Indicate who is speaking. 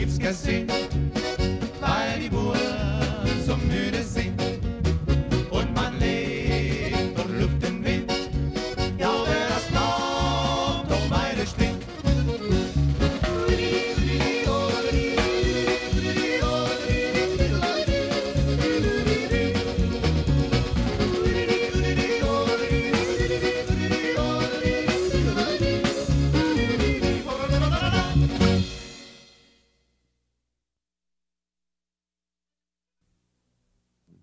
Speaker 1: it's cassé